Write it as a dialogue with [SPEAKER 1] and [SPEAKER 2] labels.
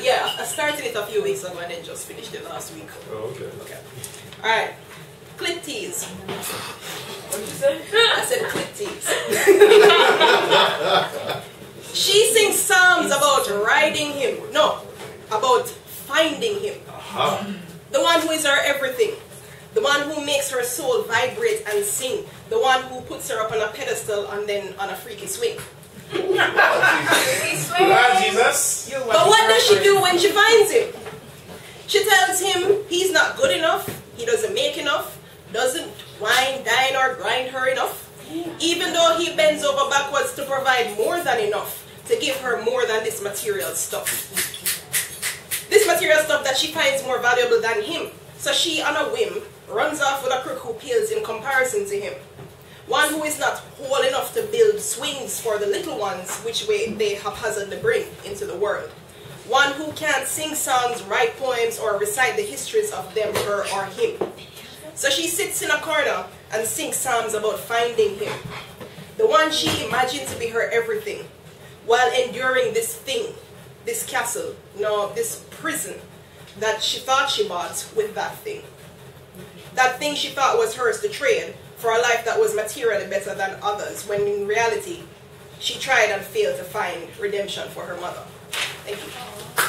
[SPEAKER 1] Well, yeah, I started it a few weeks ago and then just finished it last week.
[SPEAKER 2] Oh, okay.
[SPEAKER 1] Okay. Alright. Clit tease.
[SPEAKER 3] What did you say?
[SPEAKER 1] I said clit tease. she sings psalms about riding him. No, about finding him.
[SPEAKER 2] Aha.
[SPEAKER 1] The one who is her everything. The one who makes her soul vibrate and sing. The one who puts her up on a pedestal and then on a freaky swing.
[SPEAKER 2] Lord Jesus.
[SPEAKER 1] But what does she do when she finds him? She tells him he's not good enough, he doesn't make enough, doesn't wine, dine, or grind her enough, even though he bends over backwards to provide more than enough to give her more than this material stuff. This material stuff that she finds more valuable than him. So she, on a whim, runs off with a crook who pales in comparison to him. One who is not whole enough to build swings for the little ones which way they haphazardly bring into the world. One who can't sing songs, write poems, or recite the histories of them, her, or him. So she sits in a corner and sings psalms about finding him. The one she imagined to be her everything, while enduring this thing, this castle, no, this prison that she thought she bought with that thing. That thing she thought was hers to trade for a life that was materially better than others, when in reality, she tried and failed to find redemption for her mother. Enfim.